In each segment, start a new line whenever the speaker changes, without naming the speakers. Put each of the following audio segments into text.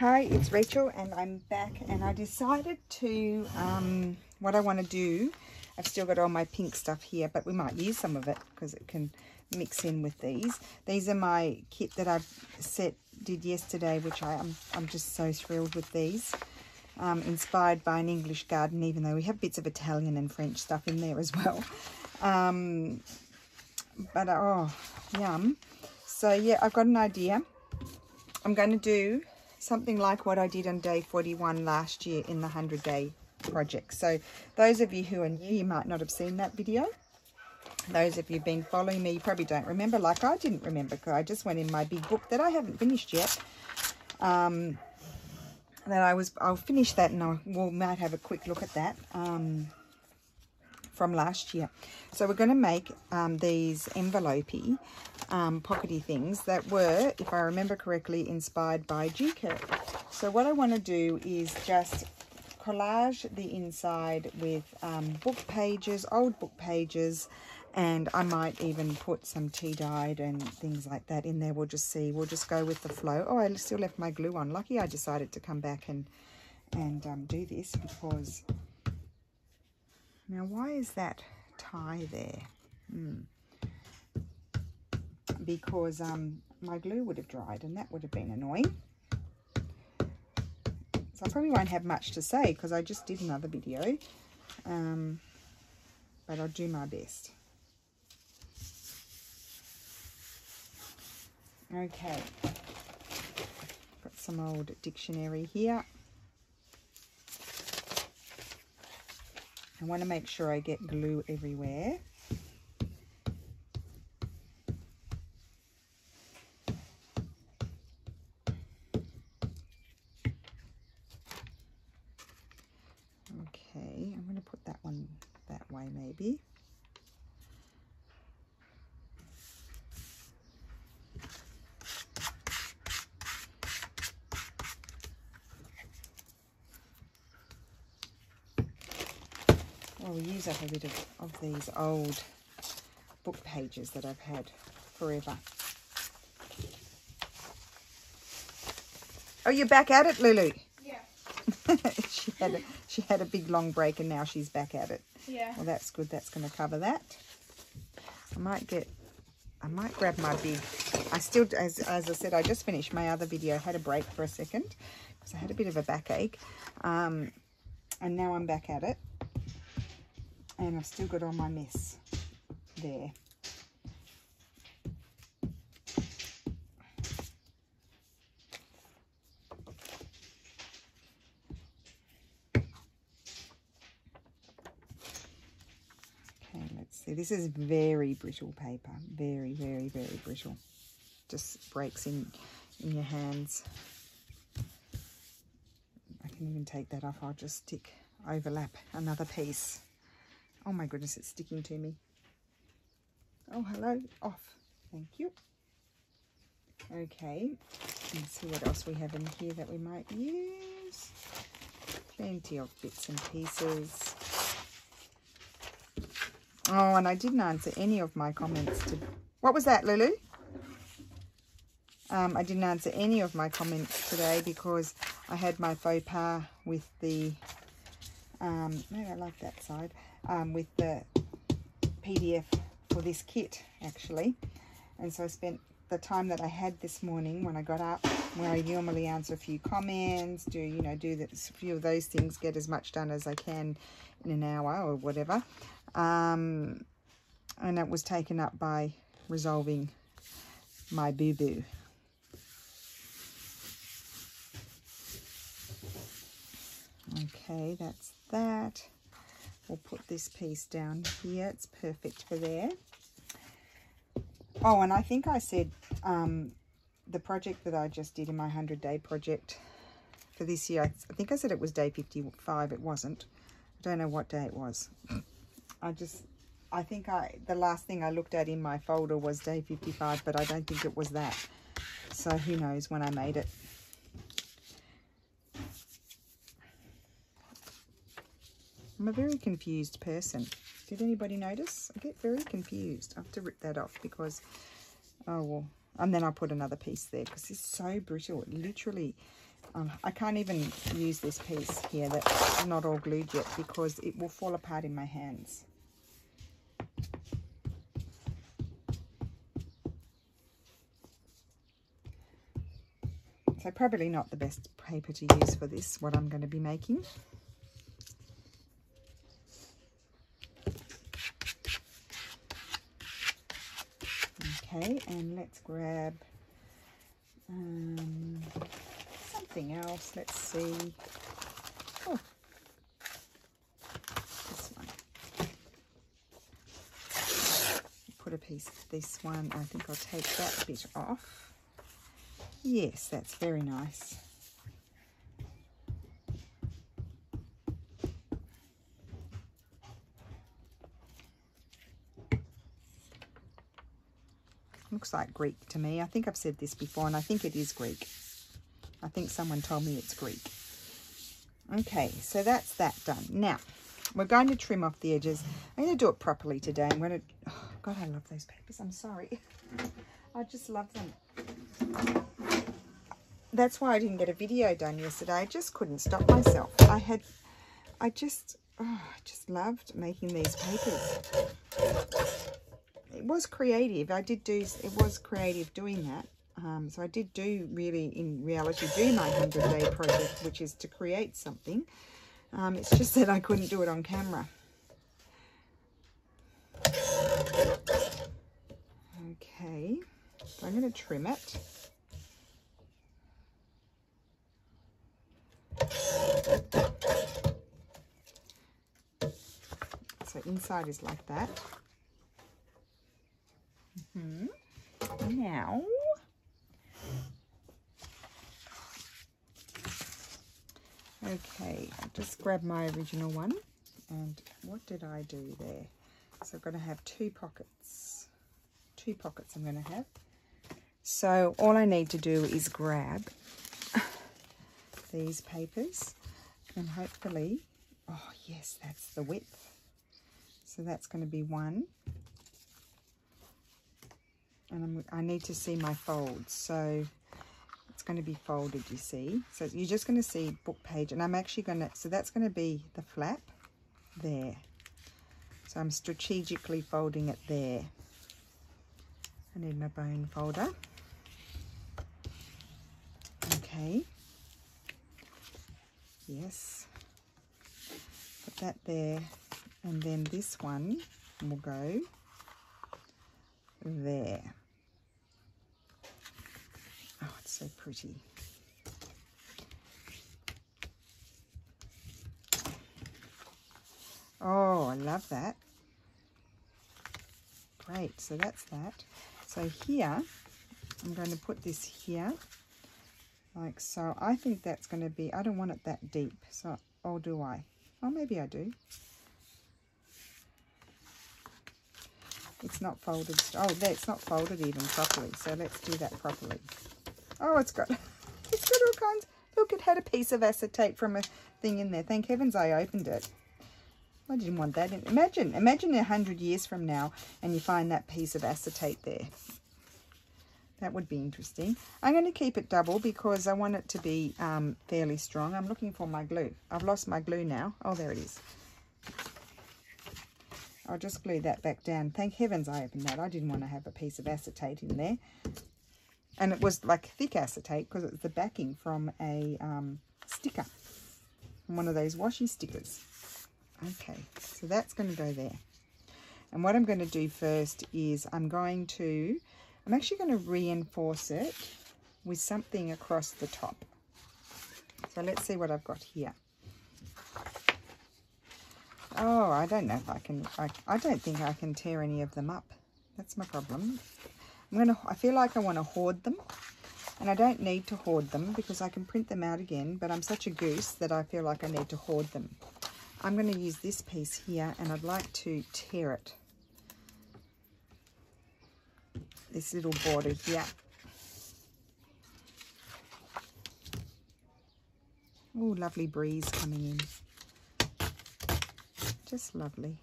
Hi, it's Rachel and I'm back and I decided to, um, what I want to do, I've still got all my pink stuff here, but we might use some of it because it can mix in with these. These are my kit that I've set, did yesterday, which I, I'm, I'm just so thrilled with these. Um, inspired by an English garden, even though we have bits of Italian and French stuff in there as well. Um, but, oh, yum. So, yeah, I've got an idea. I'm going to do something like what I did on day 41 last year in the 100 day project. So those of you who are new, you might not have seen that video. Those of you who've been following me, you probably don't remember, like I didn't remember, because I just went in my big book that I haven't finished yet. Um, that I was, I'll finish that and I will might have a quick look at that. Um, from last year. So we're going to make um, these envelopey um, pockety things that were, if I remember correctly, inspired by GCurve. So what I want to do is just collage the inside with um, book pages, old book pages, and I might even put some tea dyed and things like that in there. We'll just see. We'll just go with the flow. Oh, I still left my glue on. Lucky I decided to come back and, and um, do this because now, why is that tie there? Hmm. Because um, my glue would have dried and that would have been annoying. So I probably won't have much to say because I just did another video. Um, but I'll do my best. Okay. Got some old dictionary here. I want to make sure I get glue everywhere. Okay, I'm going to put that one that way maybe. I'll use up a bit of, of these old book pages that I've had forever. Oh, you're back at it, Lulu?
Yeah.
she had a, she had a big long break and now she's back at it.
Yeah.
Well, that's good. That's going to cover that. I might get, I might grab my big, I still, as, as I said, I just finished my other video. I had a break for a second because I had a bit of a backache. Um, and now I'm back at it and I've still got all my mess there. Okay, let's see. This is very brittle paper. Very, very, very brittle. Just breaks in, in your hands. I can even take that off. I'll just stick, overlap another piece. Oh my goodness, it's sticking to me. Oh, hello, off. Thank you. Okay, let's see what else we have in here that we might use. Plenty of bits and pieces. Oh, and I didn't answer any of my comments. To... What was that, Lulu? Um, I didn't answer any of my comments today because I had my faux pas with the... Um, maybe I like that side um, with the PDF for this kit actually. And so I spent the time that I had this morning when I got up where I normally answer a few comments do you know do a few of those things get as much done as I can in an hour or whatever. Um, and it was taken up by resolving my boo-boo. Okay that's that we'll put this piece down here. It's perfect for there. Oh, and I think I said um, the project that I just did in my 100 day project for this year, I think I said it was day 55. It wasn't. I don't know what day it was. I just, I think I, the last thing I looked at in my folder was day 55, but I don't think it was that. So who knows when I made it. I'm a very confused person. Did anybody notice? I get very confused. I have to rip that off because, oh well. And then I put another piece there because it's so brittle. It literally um, I can't even use this piece here that's not all glued yet because it will fall apart in my hands. So probably not the best paper to use for this, what I'm going to be making. Okay, and let's grab um, something else. Let's see. Oh, this one. Put a piece of this one. I think I'll take that bit off. Yes, that's very nice. Looks like Greek to me. I think I've said this before, and I think it is Greek. I think someone told me it's Greek. Okay, so that's that done. Now, we're going to trim off the edges. I'm going to do it properly today. I'm going to... Oh, God, I love those papers. I'm sorry. I just love them. That's why I didn't get a video done yesterday. I just couldn't stop myself. I had... I just... Oh, I just loved making these papers it was creative. I did do, it was creative doing that. Um, so I did do really, in reality, do my 100 day project, which is to create something. Um, it's just that I couldn't do it on camera. Okay, so I'm going to trim it. So inside is like that. Mm -hmm. Now, okay, I'll just grab my original one. And what did I do there? So I'm going to have two pockets. Two pockets I'm going to have. So all I need to do is grab these papers and hopefully, oh yes, that's the width. So that's going to be one, and I'm, I need to see my folds so it's going to be folded you see. So you're just going to see book page and I'm actually going to so that's going to be the flap there. So I'm strategically folding it there. I need my bone folder. Okay. Yes. Put that there and then this one will go there Oh, it's so pretty. Oh, I love that. Great, so that's that. So here, I'm going to put this here, like so. I think that's going to be, I don't want it that deep, so, or do I? Oh, maybe I do. It's not folded. Oh, it's not folded even properly, so let's do that properly. Oh, it's got, it's got all kinds. Look, it had a piece of acetate from a thing in there. Thank heavens I opened it. I didn't want that. In. Imagine, imagine a hundred years from now and you find that piece of acetate there. That would be interesting. I'm going to keep it double because I want it to be um, fairly strong. I'm looking for my glue. I've lost my glue now. Oh, there it is. I'll just glue that back down. Thank heavens I opened that. I didn't want to have a piece of acetate in there. And it was like thick acetate because it was the backing from a um, sticker. One of those washi stickers. Okay, so that's going to go there. And what I'm going to do first is I'm going to, I'm actually going to reinforce it with something across the top. So let's see what I've got here. Oh, I don't know if I can, I, I don't think I can tear any of them up. That's my problem. I'm gonna, I feel like I want to hoard them. And I don't need to hoard them because I can print them out again. But I'm such a goose that I feel like I need to hoard them. I'm going to use this piece here and I'd like to tear it. This little border here. Oh, lovely breeze coming in. Just lovely.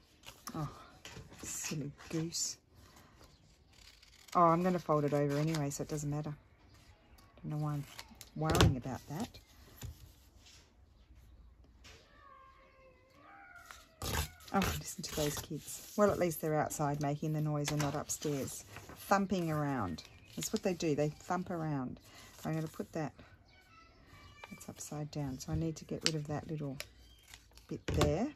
Oh, silly goose. Oh, I'm going to fold it over anyway, so it doesn't matter. Don't know why I'm worrying about that. Oh, listen to those kids. Well, at least they're outside making the noise and not upstairs. Thumping around. That's what they do. They thump around. I'm going to put that. It's upside down. So I need to get rid of that little bit there.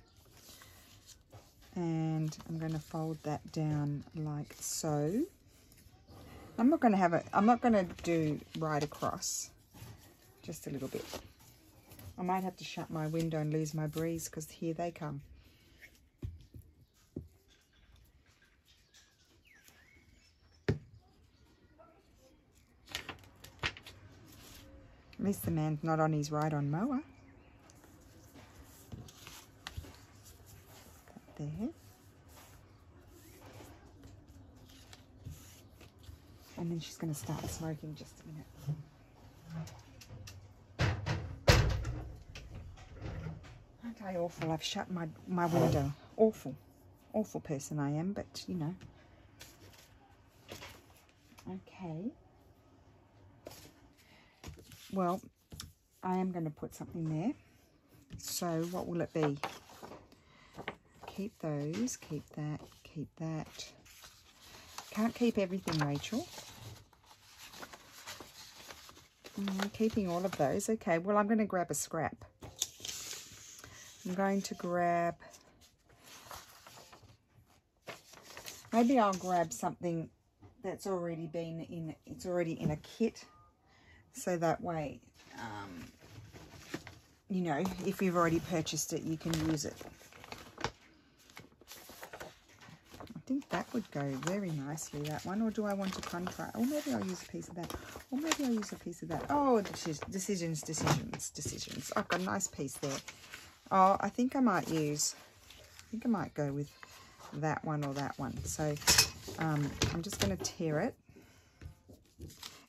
And I'm going to fold that down like so. I'm not going to have it, I'm not going to do right across. Just a little bit. I might have to shut my window and lose my breeze because here they come. At least the man's not on his ride-on mower. there. And then she's going to start smoking just a minute. I awful? I've shut my, my window. Awful. Awful person I am, but you know. Okay. Well, I am going to put something there. So what will it be? Keep those, keep that, keep that. Can't keep everything, Rachel. Mm, keeping all of those. Okay, well, I'm going to grab a scrap. I'm going to grab... Maybe I'll grab something that's already been in, it's already in a kit. So that way, um, you know, if you've already purchased it, you can use it. think that would go very nicely, that one. Or do I want to contrast? Or maybe I'll use a piece of that. Or maybe I'll use a piece of that. Oh, decisions, decisions, decisions. I've got a nice piece there. Oh, I think I might use, I think I might go with that one or that one. So um, I'm just going to tear it.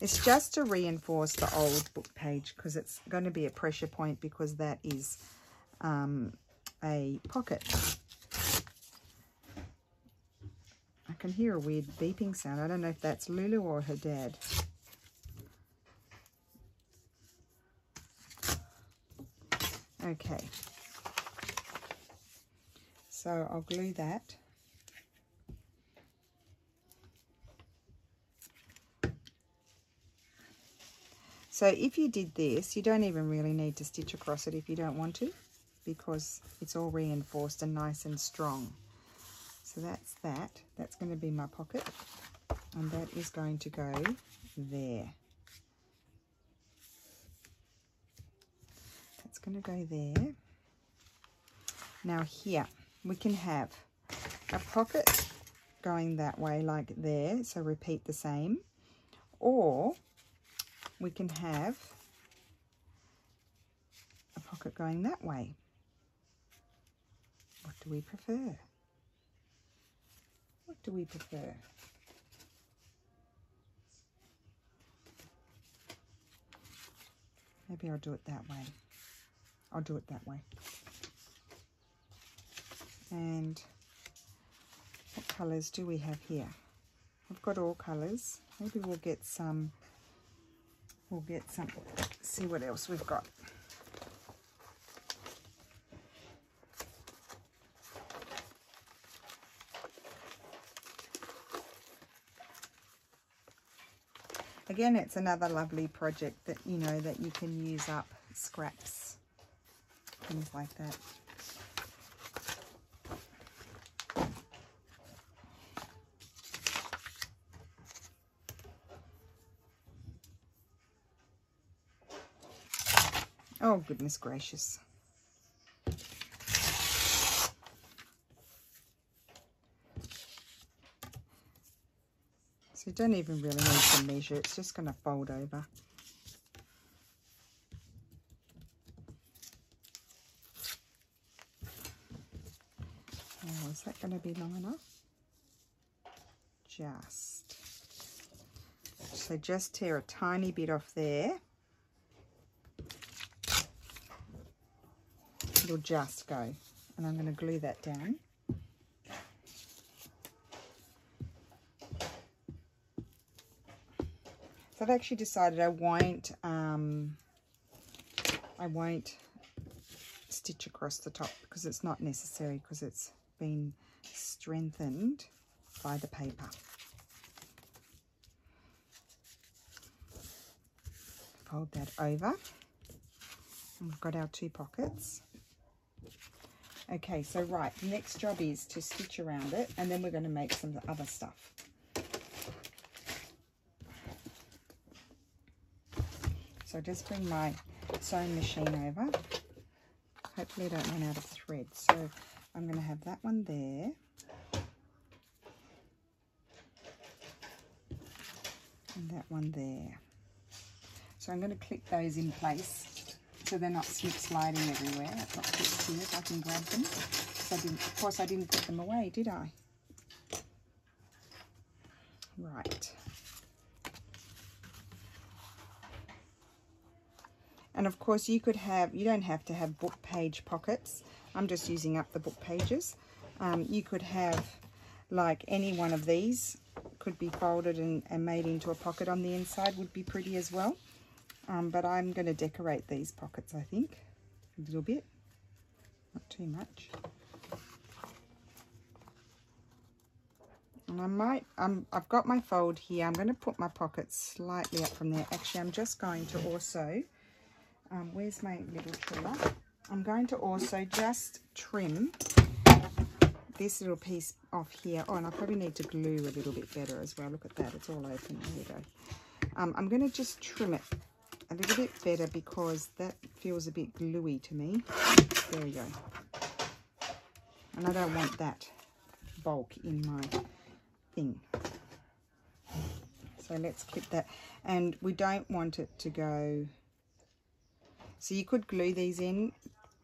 It's just to reinforce the old book page because it's going to be a pressure point because that is um, a pocket. Can hear a weird beeping sound. I don't know if that's Lulu or her dad. Okay. So I'll glue that. So if you did this, you don't even really need to stitch across it if you don't want to because it's all reinforced and nice and strong. So that's that. That's going to be my pocket. And that is going to go there. That's going to go there. Now here, we can have a pocket going that way like there. So repeat the same. Or we can have a pocket going that way. What do we prefer? Do we prefer? Maybe I'll do it that way. I'll do it that way. And what colours do we have here? I've got all colours. Maybe we'll get some, we'll get some, see what else we've got. Again, it's another lovely project that, you know, that you can use up scraps, things like that. Oh, goodness gracious. You don't even really need to measure, it's just going to fold over. Oh, is that going to be long enough? Just. So just tear a tiny bit off there. It'll just go. And I'm going to glue that down. Actually decided I won't, um, I won't stitch across the top because it's not necessary because it's been strengthened by the paper. Fold that over. And we've got our two pockets. Okay, so right, next job is to stitch around it and then we're going to make some other stuff. So just bring my sewing machine over. Hopefully I don't run out of thread. So I'm going to have that one there. And that one there. So I'm going to clip those in place so they're not slip sliding everywhere. I've got clips here if I can grab them. So of course I didn't put them away, did I? Right. And of course you could have, you don't have to have book page pockets. I'm just using up the book pages. Um, you could have like any one of these could be folded and, and, made into a pocket on the inside would be pretty as well. Um, but I'm going to decorate these pockets, I think, a little bit, not too much. And I might, um, I've got my fold here. I'm going to put my pockets slightly up from there. Actually, I'm just going to also um, where's my little trimmer? I'm going to also just trim this little piece off here. Oh, and I probably need to glue a little bit better as well. Look at that, it's all open. There we go. Um, I'm going to just trim it a little bit better because that feels a bit gluey to me. There we go. And I don't want that bulk in my thing. So let's clip that. And we don't want it to go so you could glue these in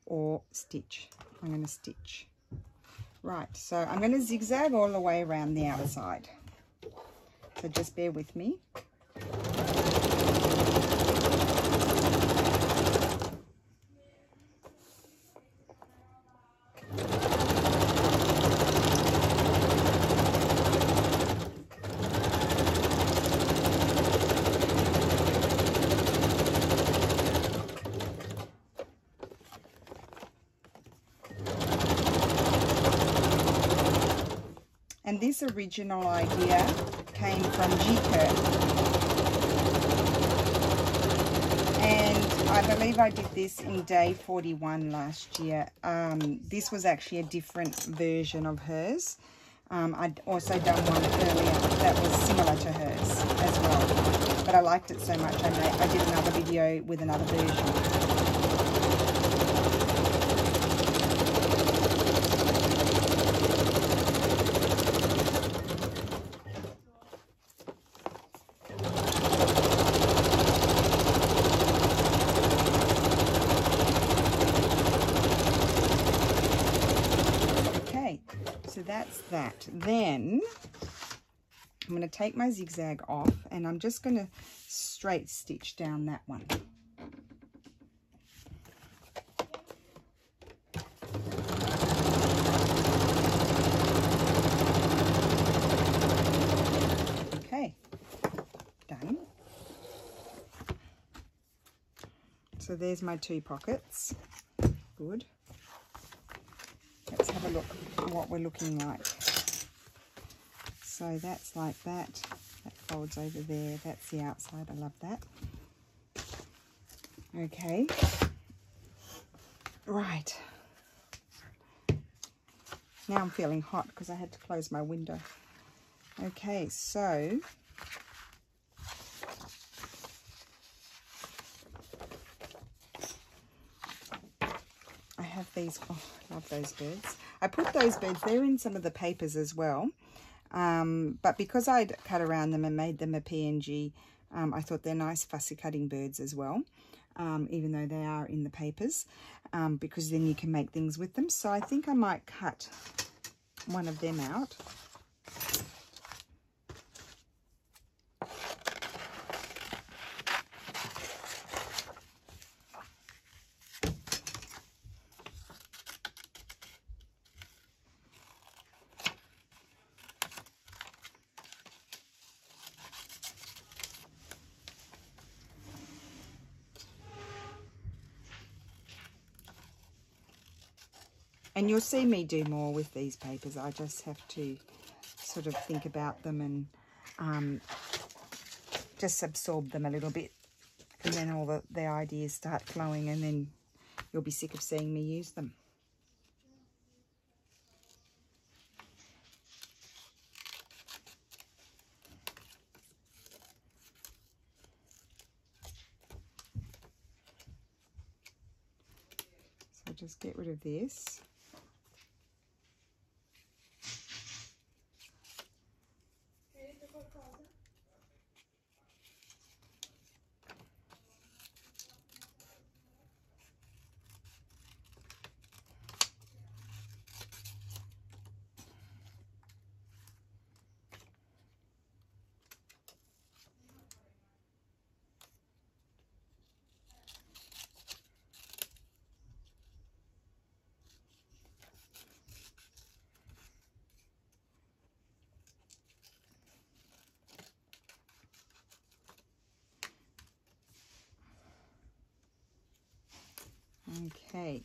or stitch. I'm going to stitch. Right, so I'm going to zigzag all the way around the outside. So just bear with me. And this original idea came from G-Curve. And I believe I did this in day 41 last year. Um, this was actually a different version of hers. Um, I'd also done one earlier that was similar to hers as well. But I liked it so much I, made, I did another video with another version. that. Then I'm going to take my zigzag off and I'm just going to straight stitch down that one. Okay, done. So there's my two pockets. Good. Let's have a look at what we're looking like. So that's like that. That folds over there. That's the outside. I love that. Okay. Right. Now I'm feeling hot because I had to close my window. Okay, so I have these. Oh, I love those birds. I put those birds, they're in some of the papers as well. Um, but because I'd cut around them and made them a PNG, um, I thought they're nice fussy cutting birds as well, um, even though they are in the papers, um, because then you can make things with them. So I think I might cut one of them out. You'll see me do more with these papers. I just have to sort of think about them and um, just absorb them a little bit. And then all the, the ideas start flowing and then you'll be sick of seeing me use them. So just get rid of this. Okay.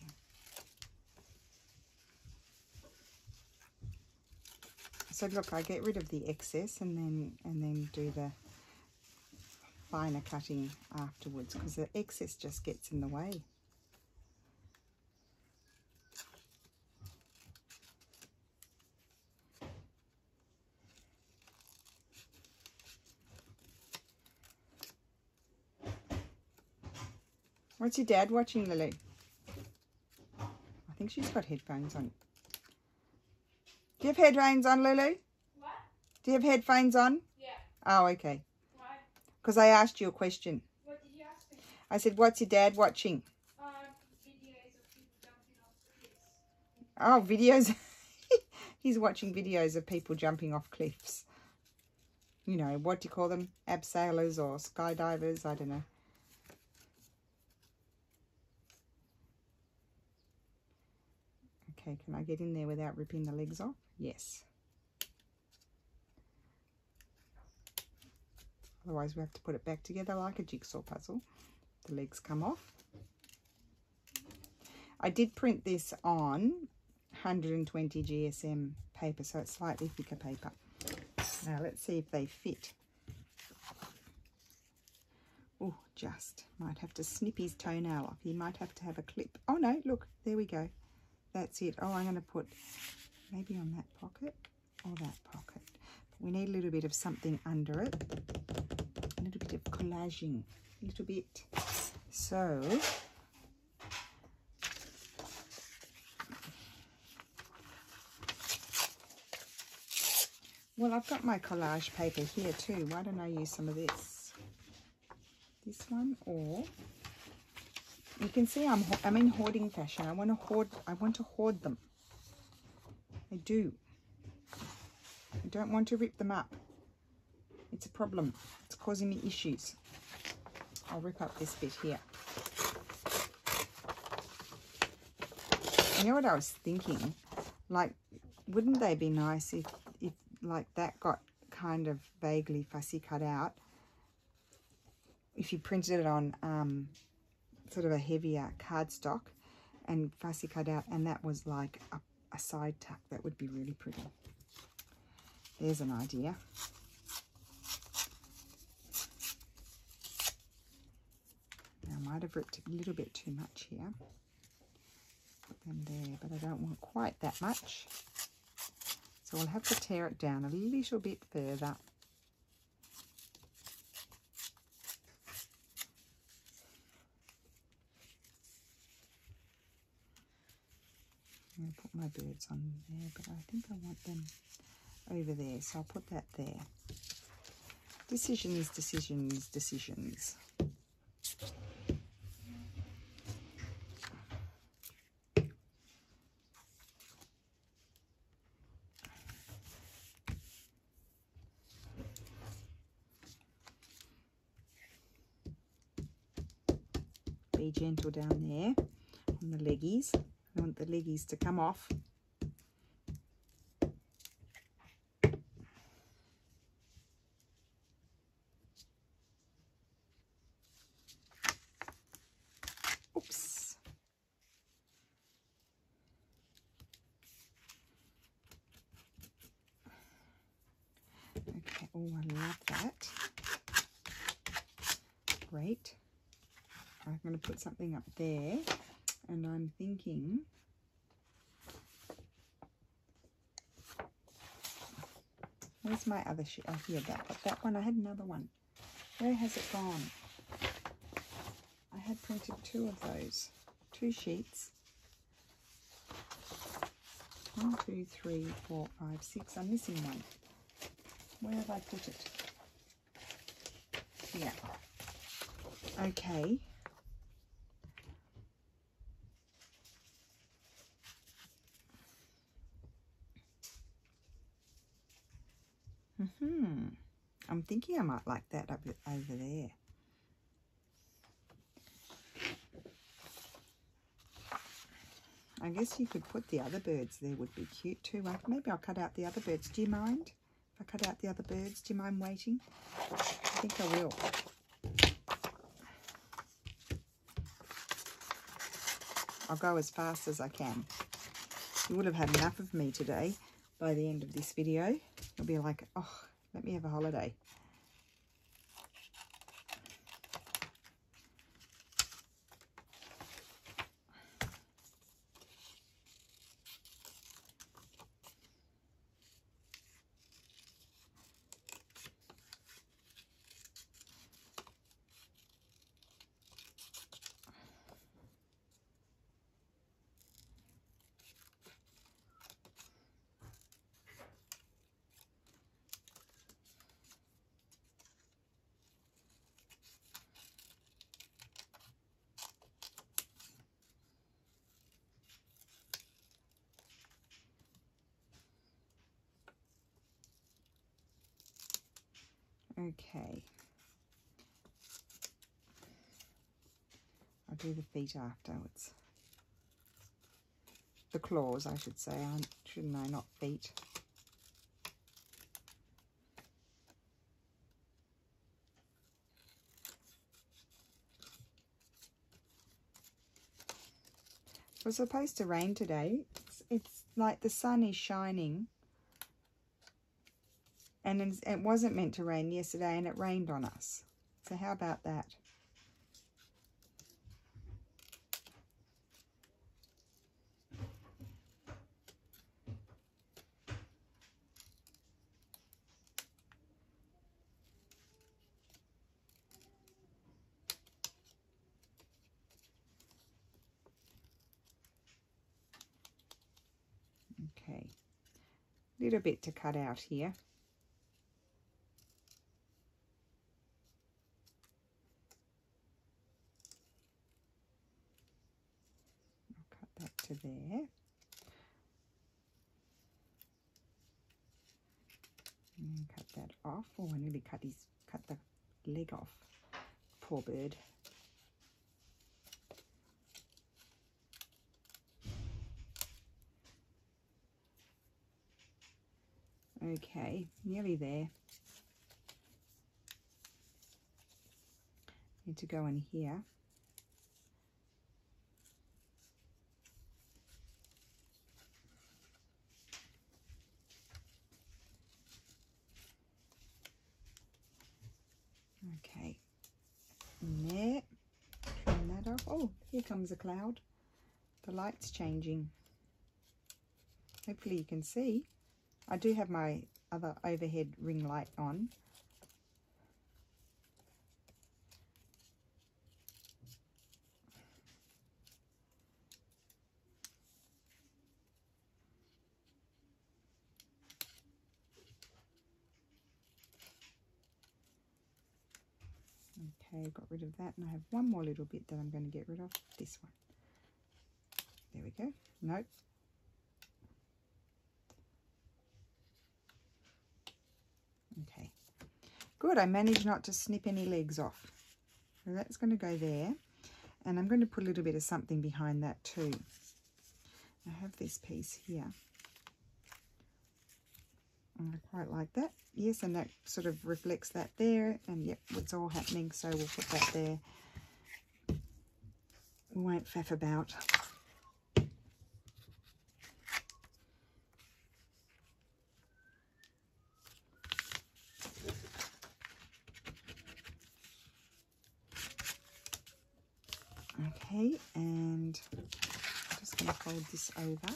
So look, I get rid of the excess and then and then do the finer cutting afterwards because the excess just gets in the way. What's your dad watching, Lily? I think she's got headphones on. Do you have headphones on, Lulu?
What?
Do you have headphones on?
Yeah.
Oh, okay.
Why?
Because I asked you a question.
What did you ask me?
I said, what's your dad watching?
Um, videos of people jumping off cliffs.
Oh, videos. He's watching videos of people jumping off cliffs. You know, what do you call them? Abseilers or skydivers? I don't know. Okay, can I get in there without ripping the legs off? Yes. Otherwise we have to put it back together like a jigsaw puzzle. The legs come off. I did print this on 120 GSM paper, so it's slightly thicker paper. Now let's see if they fit. Oh, just. Might have to snip his toenail off. He might have to have a clip. Oh no, look, there we go. That's it. Oh, I'm going to put maybe on that pocket or that pocket. We need a little bit of something under it. A little bit of collaging. A little bit. So, well, I've got my collage paper here too. Why don't I use some of this? This one or you can see I'm I'm in hoarding fashion. I want to hoard I want to hoard them. I do. I don't want to rip them up. It's a problem. It's causing me issues. I'll rip up this bit here. You know what I was thinking? Like, wouldn't they be nice if, if like that got kind of vaguely fussy cut out? If you printed it on um, sort of a heavier cardstock and fussy cut out and that was like a, a side tuck, that would be really pretty. There's an idea. Now, I might have ripped a little bit too much here. Put them there, but I don't want quite that much. So we'll have to tear it down a little bit further. I'm going to put my birds on there, but I think I want them over there, so I'll put that there. Decisions, decisions, decisions. Be gentle down there on the leggies. I want the leggies to come off. Oops. Okay, oh, I love that. Great. I'm going to put something up there and I'm thinking where's my other sheet? Oh, here, that, that one. I had another one. Where has it gone? I had printed two of those, two sheets. One, two, three, four, five, six. I'm missing one. Where have I put it? Yeah. Okay. Hmm. I'm thinking I might like that up over there. I guess you could put the other birds there would be cute too. Maybe I'll cut out the other birds. Do you mind if I cut out the other birds? Do you mind waiting? I think I will. I'll go as fast as I can. You would have had enough of me today by the end of this video. You'll be like, oh, let me have a holiday. Okay. I'll do the feet afterwards. The claws, I should say, I shouldn't I? Not feet. It was supposed to rain today. It's, it's like the sun is shining and it wasn't meant to rain yesterday and it rained on us. So how about that? Okay, little bit to cut out here. to there. And cut that off. Oh, I nearly cut his cut the leg off. Poor bird. Okay, nearly there. Need to go in here. Okay, in there, trim that off. Oh, here comes a cloud. The light's changing. Hopefully you can see. I do have my other overhead ring light on. Okay, got rid of that and I have one more little bit that I'm going to get rid of, this one. There we go. Nope. Okay. Good, I managed not to snip any legs off. So that's going to go there. And I'm going to put a little bit of something behind that too. I have this piece here. Mm, I quite like that. Yes, and that sort of reflects that there. And yep, it's all happening, so we'll put that there. We won't faff about. Okay, and I'm just going to fold this over.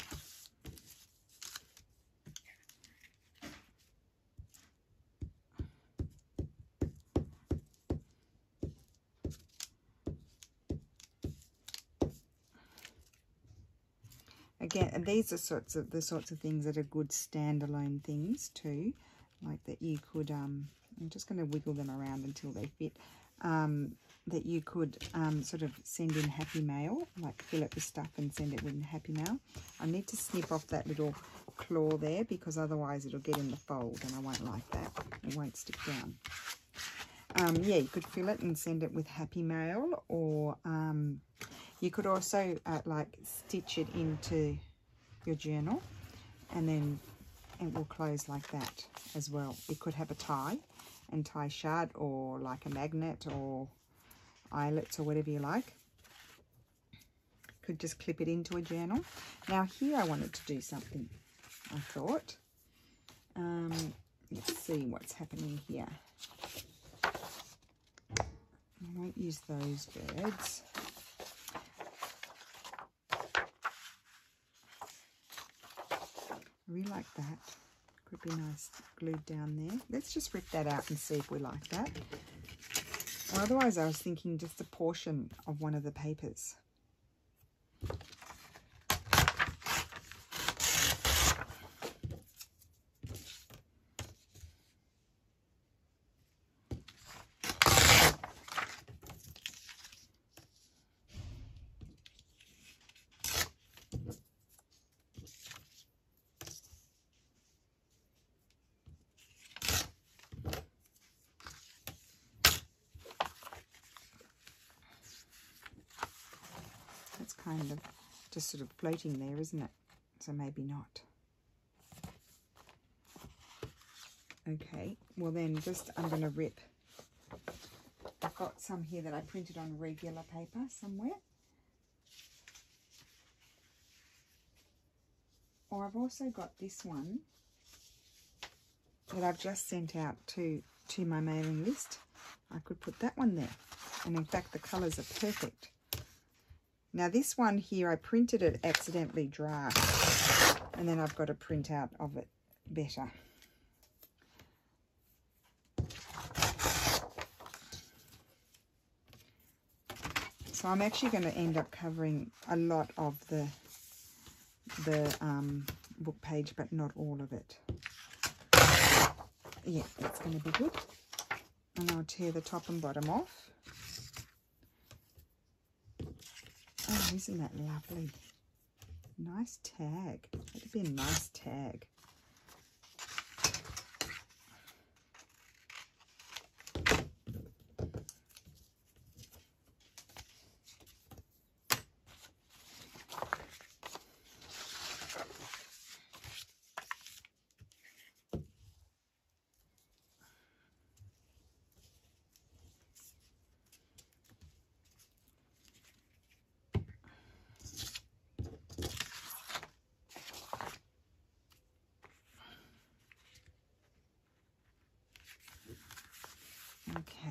These are sorts of the sorts of things that are good standalone things too, like that you could. Um, I'm just going to wiggle them around until they fit. Um, that you could um, sort of send in happy mail, like fill it with stuff and send it in happy mail. I need to snip off that little claw there because otherwise it'll get in the fold and I won't like that. It won't stick down. Um, yeah, you could fill it and send it with happy mail or um, you could also uh, like stitch it into your journal and then it will close like that as well. It could have a tie and tie shut or like a magnet or eyelets or whatever you like. Could just clip it into a journal. Now here I wanted to do something, I thought. Um, let's see what's happening here. I won't use those birds. I really like that. Could be nice glued down there. Let's just rip that out and see if we like that. Or otherwise I was thinking just a portion of one of the papers. Kind of just sort of floating there, isn't it? So maybe not. Okay, well then just I'm going to rip. I've got some here that I printed on regular paper somewhere. Or I've also got this one that I've just sent out to, to my mailing list. I could put that one there. And in fact, the colours are perfect. Now this one here, I printed it accidentally dry. And then I've got a printout of it better. So I'm actually going to end up covering a lot of the the um, book page, but not all of it. Yeah, that's going to be good. And I'll tear the top and bottom off. Isn't that lovely? Nice tag. That'd be a nice tag.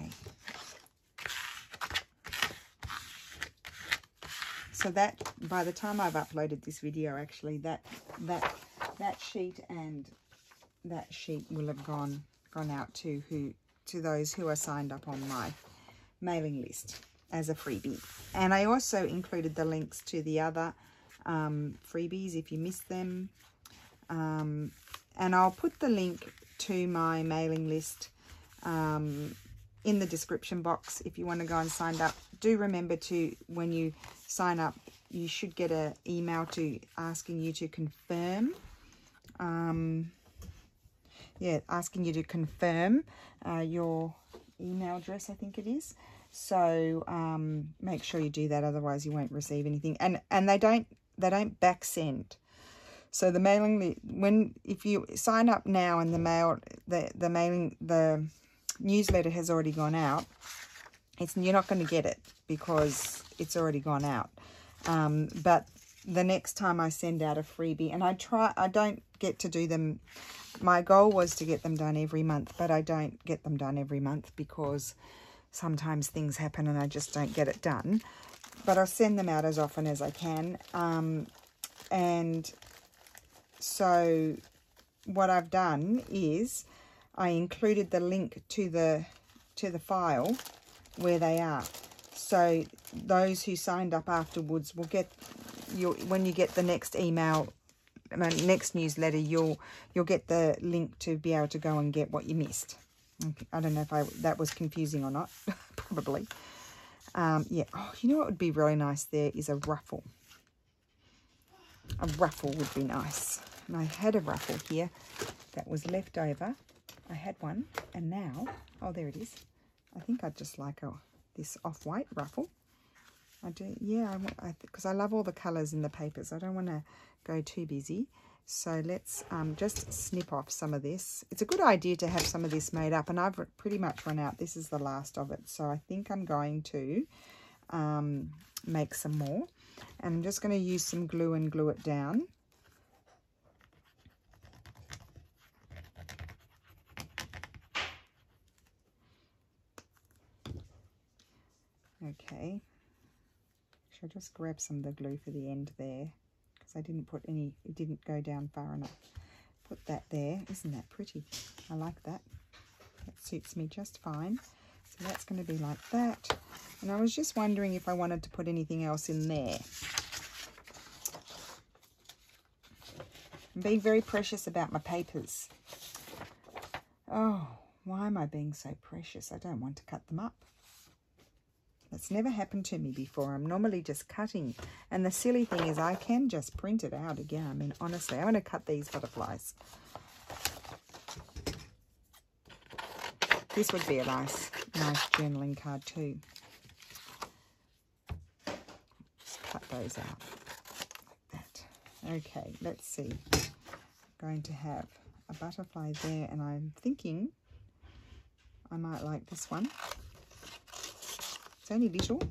Okay. So that, by the time I've uploaded this video, actually, that that that sheet and that sheet will have gone gone out to who to those who are signed up on my mailing list as a freebie. And I also included the links to the other um, freebies if you missed them. Um, and I'll put the link to my mailing list um, in the description box if you want to go and sign up. Do remember to, when you sign up, you should get an email to asking you to confirm. Um, yeah, asking you to confirm uh, your email address, I think it is. So um, make sure you do that, otherwise you won't receive anything. And and they don't they don't back send. So the mailing when if you sign up now and the mail the the mailing the newsletter has already gone out, it's you're not going to get it because it's already gone out. Um, but the next time I send out a freebie, and I try, I don't get to do them. My goal was to get them done every month, but I don't get them done every month because sometimes things happen and I just don't get it done. but I'll send them out as often as I can. Um, and so what I've done is I included the link to the to the file where they are. So those who signed up afterwards will get you when you get the next email next newsletter you'll you'll get the link to be able to go and get what you missed. Okay, I don't know if I that was confusing or not. Probably. Um, yeah. Oh, you know what would be really nice there is a ruffle. A ruffle would be nice. And I had a ruffle here that was left over. I had one and now, oh, there it is. I think I'd just like a this off-white ruffle. I do, yeah, because I, I, I, love all the colours in the papers. I don't want to go too busy. So let's um, just snip off some of this. It's a good idea to have some of this made up, and I've pretty much run out. This is the last of it, so I think I'm going to um, make some more. And I'm just going to use some glue and glue it down. Okay. Should I just grab some of the glue for the end there? Because I didn't put any, it didn't go down far enough. Put that there. Isn't that pretty? I like that. That suits me just fine. So that's going to be like that. And I was just wondering if I wanted to put anything else in there. I'm being very precious about my papers. Oh, why am I being so precious? I don't want to cut them up. That's never happened to me before. I'm normally just cutting. And the silly thing is I can just print it out again. I mean, honestly, I'm going to cut these butterflies. This would be a nice, nice journaling card too. Just cut those out like that. Okay, let's see. I'm going to have a butterfly there and I'm thinking I might like this one. It's little.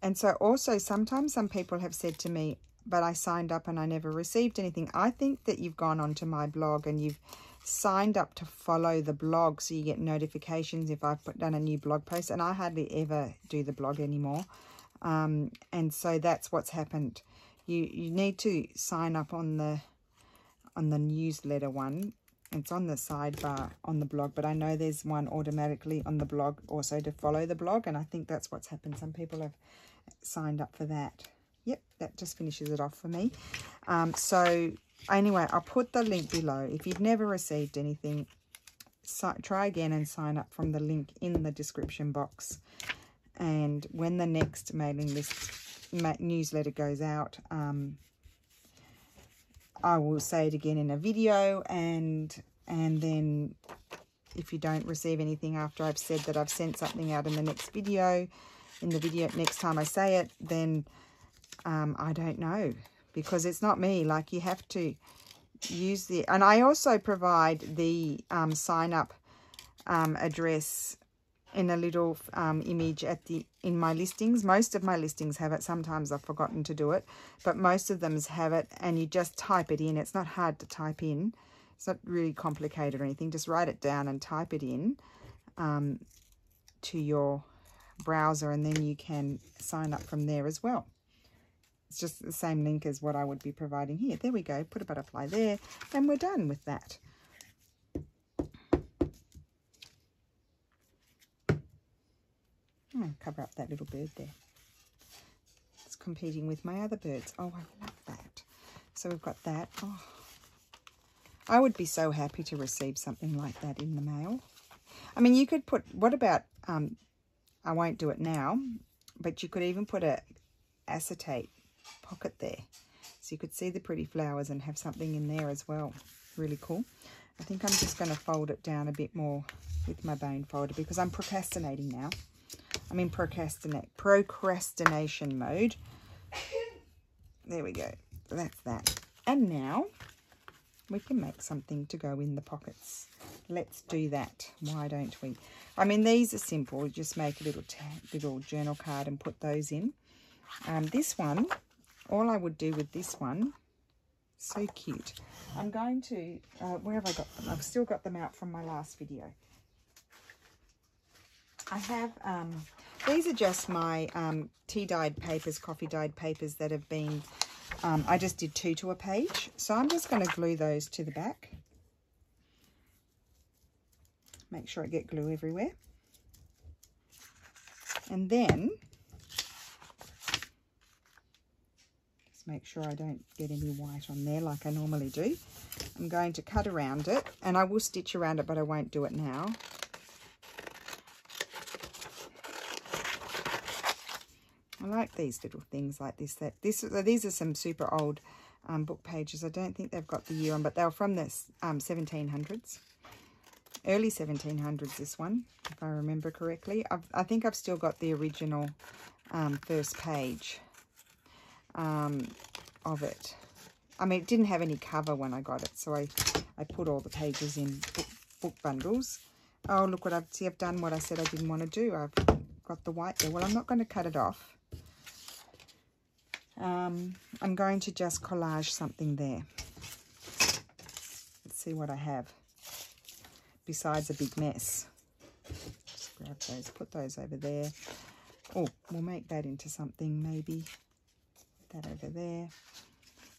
And so also sometimes some people have said to me, but I signed up and I never received anything. I think that you've gone onto my blog and you've signed up to follow the blog so you get notifications if I've put done a new blog post. And I hardly ever do the blog anymore. Um, and so that's what's happened you you need to sign up on the on the newsletter one. It's on the sidebar on the blog but i know there's one automatically on the blog also to follow the blog and i think that's what's happened. Some people have signed up for that. Yep that just finishes it off for me. Um, so anyway i'll put the link below. If you've never received anything so, try again and sign up from the link in the description box. And when the next mailing list newsletter goes out, um, I will say it again in a video and and then if you don't receive anything after I've said that I've sent something out in the next video, in the video next time I say it, then um, I don't know because it's not me. Like you have to use the, and I also provide the um, sign up um, address in a little um, image at the in my listings. Most of my listings have it. Sometimes I've forgotten to do it, but most of them have it, and you just type it in. It's not hard to type in. It's not really complicated or anything. Just write it down and type it in um, to your browser, and then you can sign up from there as well. It's just the same link as what I would be providing here. There we go. Put a butterfly there, and we're done with that. Cover up that little bird there. It's competing with my other birds. Oh, I love that. So we've got that. Oh, I would be so happy to receive something like that in the mail. I mean, you could put, what about, um, I won't do it now, but you could even put a acetate pocket there. So you could see the pretty flowers and have something in there as well. Really cool. I think I'm just going to fold it down a bit more with my bone folder because I'm procrastinating now. I'm in procrastinate procrastination mode. There we go. That's that. And now we can make something to go in the pockets. Let's do that. Why don't we? I mean, these are simple. Just make a little little journal card and put those in. Um, this one, all I would do with this one, So cute. I'm going to, uh, where have I got them? I've still got them out from my last video. I have, um, these are just my um, tea dyed papers, coffee dyed papers that have been, um, I just did two to a page. So I'm just going to glue those to the back. Make sure I get glue everywhere. And then, just make sure I don't get any white on there like I normally do. I'm going to cut around it and I will stitch around it, but I won't do it now. I like these little things like this. That this These are some super old um, book pages. I don't think they've got the year on, but they were from the um, 1700s. Early 1700s, this one, if I remember correctly. I've, i think I've still got the original um, first page um, of it. I mean, it didn't have any cover when I got it, so I, I put all the pages in book, book bundles. Oh, look what I've, see, I've done what I said I didn't want to do. I've got the white there. Well, I'm not going to cut it off. Um, I'm going to just collage something there. Let's see what I have besides a big mess. Just grab those, put those over there. Oh, we'll make that into something maybe. That over there.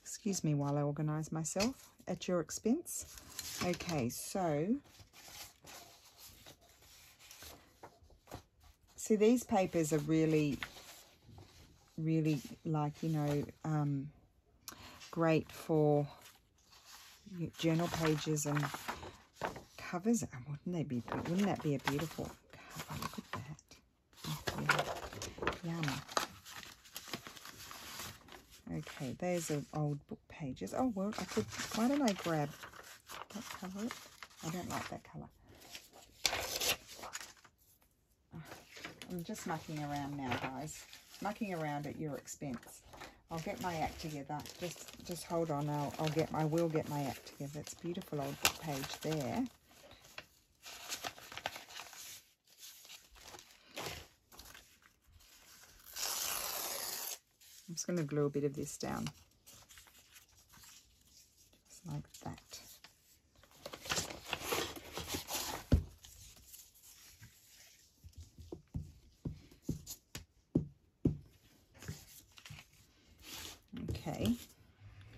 Excuse me while I organise myself at your expense. Okay, so see these papers are really really like, you know, um, great for journal pages and covers. Wouldn't they be? Wouldn't that be a beautiful cover? Look at that. Yum. Okay, there's an old book pages. Oh well, I could. Why don't I grab that cover? I don't like that colour. I'm just mucking around now, guys mucking around at your expense. I'll get my act together. Just just hold on. I'll, I'll get I will get my act together. It's beautiful old page there. I'm just going to glue a bit of this down. Just like that.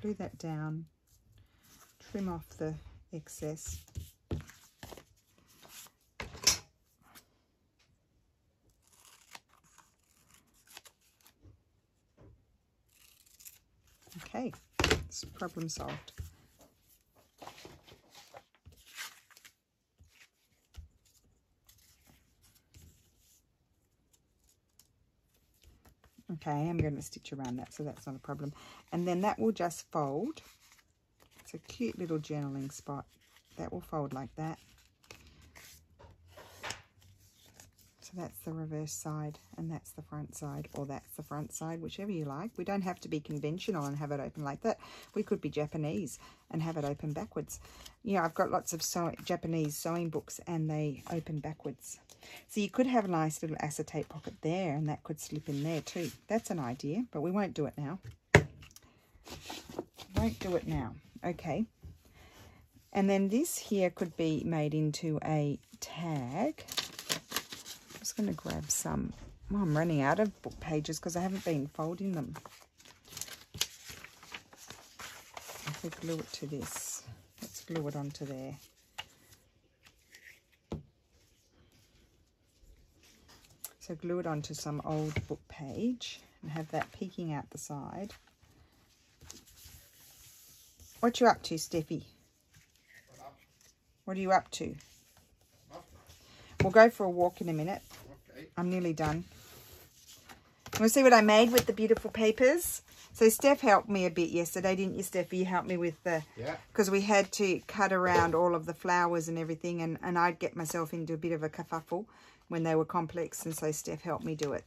glue down, trim off the excess. Okay, it's problem solved. Okay, I'm going to stitch around that, so that's not a problem. And then that will just fold. It's a cute little journaling spot. That will fold like that. So that's the reverse side and that's the front side or that's the front side, whichever you like. We don't have to be conventional and have it open like that. We could be Japanese and have it open backwards. Yeah, I've got lots of sew Japanese sewing books and they open backwards. So you could have a nice little acetate pocket there and that could slip in there too. That's an idea, but we won't do it now. Won't do it now. Okay. And then this here could be made into a tag. Going to grab some. I'm running out of book pages because I haven't been folding them. I could glue it to this. Let's glue it onto there. So glue it onto some old book page and have that peeking out the side. What you up to, Steffi? What are you up to? We'll go for a walk in a minute. I'm nearly done. You want to see what I made with the beautiful papers? So Steph helped me a bit yesterday, didn't you, Steph? You helped me with the...
Yeah.
Because we had to cut around all of the flowers and everything, and, and I'd get myself into a bit of a kerfuffle when they were complex, and so Steph helped me do it.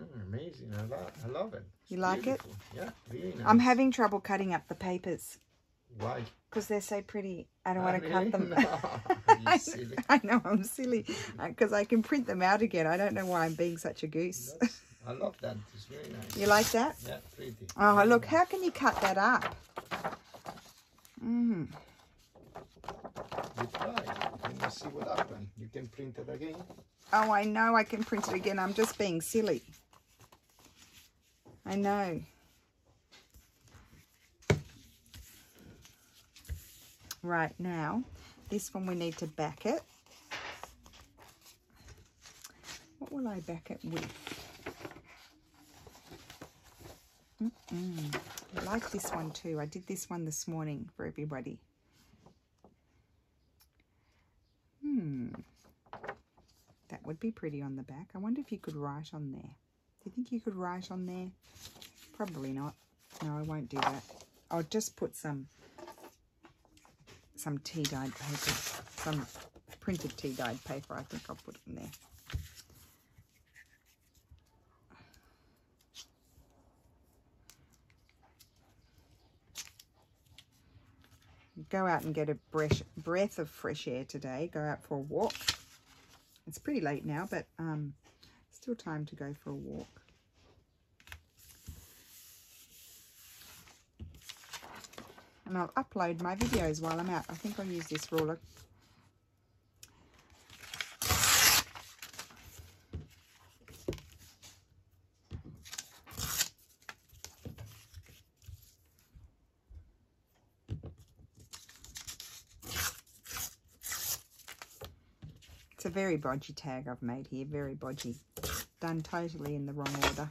Mm, amazing. I love, I love it.
It's you like
beautiful. it? Yeah, really nice.
I'm having trouble cutting up the papers.
Why?
Because they're so pretty. I don't want to really? cut them.
No,
I, I, know, I'm silly. Because uh, I can print them out again. I don't know why I'm being such a goose.
I love that. It's very nice.
You like that?
Yeah, pretty.
Oh, look, how can you cut that up? Mm.
You try. And you see what happened. You can print it again.
Oh, I know I can print it again. I'm just being silly. I know. Right now, this one we need to back it. What will I back it with? Mm-mm. I like this one too. I did this one this morning for everybody. Hmm. That would be pretty on the back. I wonder if you could write on there. Do you think you could write on there? Probably not. No, I won't do that. I'll just put some some tea dyed paper, some printed tea dyed paper. I think I'll put in there. Go out and get a breath, breath of fresh air today. Go out for a walk. It's pretty late now, but um, still time to go for a walk. And I'll upload my videos while I'm out. I think I'll use this ruler. It's a very bodgy tag I've made here, very bodgy. Done totally in the wrong order.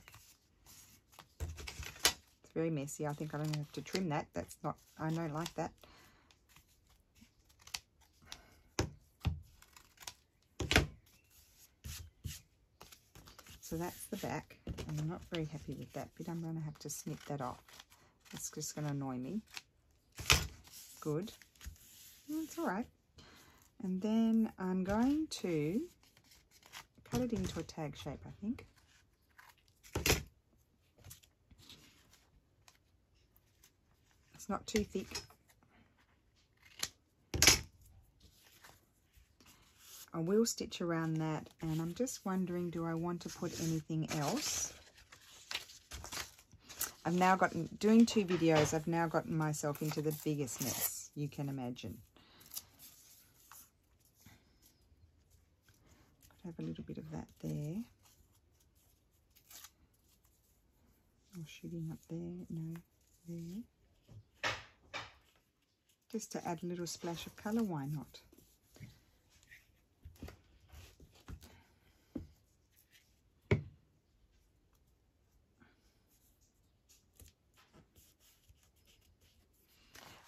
It's very messy. I think I'm going to have to trim that. That's not, I don't like that. So that's the back. I'm not very happy with that bit. I'm going to have to snip that off. It's just going to annoy me. Good. That's all right. And then I'm going to cut it into a tag shape, I think. It's not too thick. I will stitch around that and I'm just wondering do I want to put anything else I've now gotten doing two videos I've now gotten myself into the biggest mess you can imagine have a little bit of that there. Or shooting up there, no, there. Just to add a little splash of colour, why not?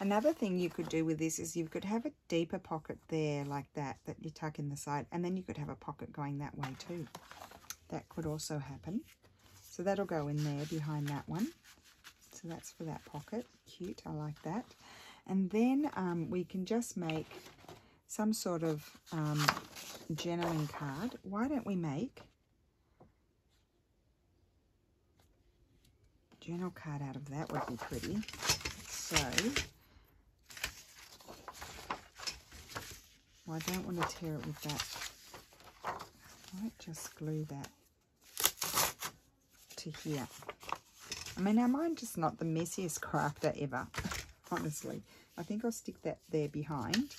Another thing you could do with this is you could have a deeper pocket there like that, that you tuck in the side, and then you could have a pocket going that way too. That could also happen. So that'll go in there behind that one. So that's for that pocket. Cute, I like that. And then um, we can just make some sort of um, journaling card. Why don't we make journal card out of that would be pretty. So Well, I don't want to tear it with that. I might just glue that to here. I mean, now mine just not the messiest crafter ever, honestly. I think I'll stick that there behind.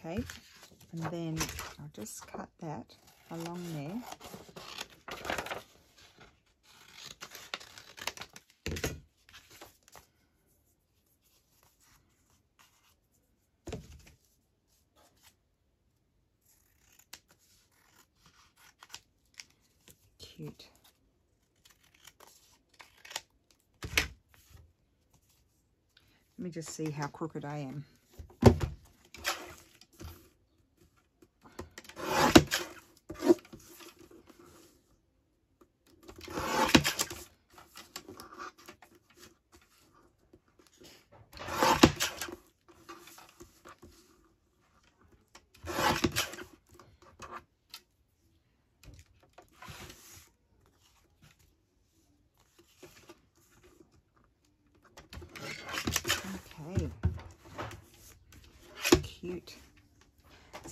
okay and then I'll just cut that along there cute let just see how crooked I am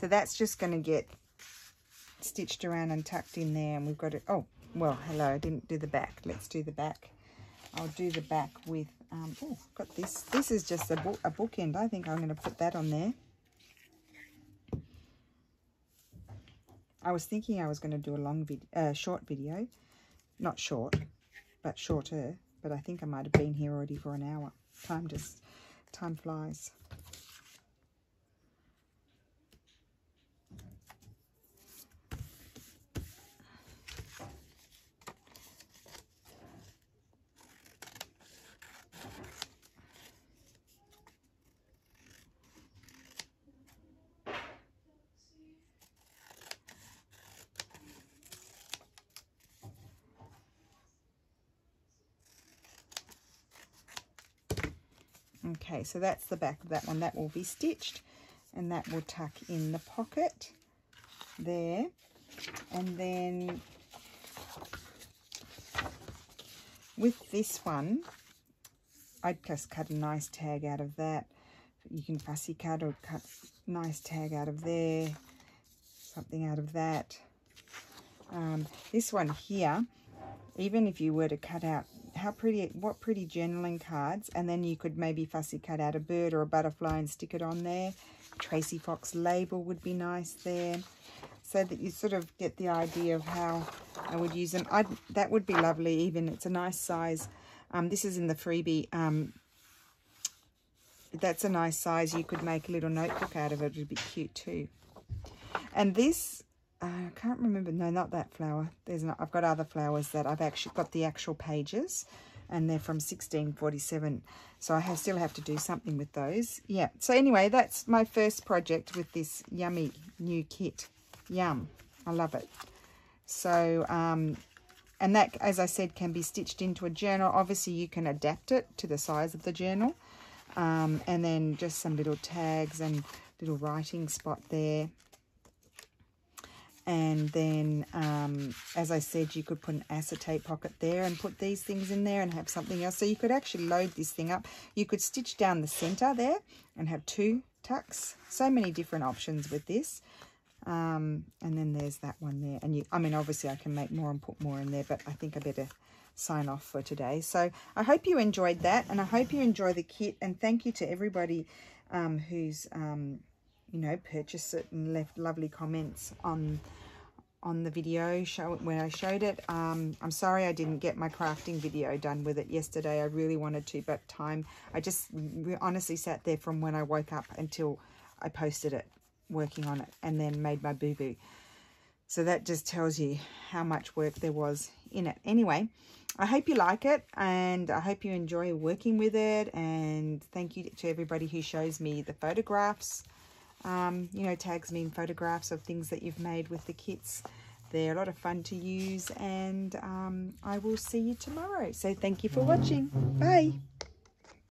That's just going to get stitched around and tucked in there. And we've got it. Oh, well, hello. I didn't do the back. Let's do the back. I'll do the back with, um, oh, got this. This is just a, book, a bookend. I think I'm going to put that on there. I was thinking I was going to do a long video, uh, short video. Not short, but shorter. But I think I might have been here already for an hour. Time just, time flies. Okay, so that's the back of that one. That will be stitched and that will tuck in the pocket there. And then with this one, I'd just cut a nice tag out of that. You can fussy cut or cut nice tag out of there, something out of that. Um, this one here, even if you were to cut out how pretty, what pretty journaling cards. And then you could maybe fussy cut out a bird or a butterfly and stick it on there. Tracy Fox label would be nice there. So that you sort of get the idea of how I would use them. I'd, that would be lovely even. It's a nice size. Um, this is in the freebie. Um, that's a nice size. You could make a little notebook out of it. It would be cute too. And this I can't remember. No, not that flower. There's not. I've got other flowers that I've actually got the actual pages, and they're from 1647. So I have, still have to do something with those. Yeah. So anyway, that's my first project with this yummy new kit. Yum. I love it. So, um, and that, as I said, can be stitched into a journal. Obviously, you can adapt it to the size of the journal. Um, and then just some little tags and little writing spot there and then um, as I said you could put an acetate pocket there and put these things in there and have something else. So you could actually load this thing up. You could stitch down the center there and have two tucks. So many different options with this. Um, and then there's that one there. And you I mean obviously I can make more and put more in there but I think I better sign off for today. So I hope you enjoyed that and I hope you enjoy the kit. And thank you to everybody um, who's um, you know purchased it and left lovely comments on on the video show when I showed it. Um, I'm sorry I didn't get my crafting video done with it yesterday. I really wanted to, but time, I just honestly sat there from when I woke up until I posted it, working on it, and then made my boo-boo. So that just tells you how much work there was in it. Anyway, I hope you like it, and I hope you enjoy working with it, and thank you to everybody who shows me the photographs um, you know, tags me in photographs of things that you've made with the kits. They're a lot of fun to use and um, I will see you tomorrow. So thank you for watching. Bye.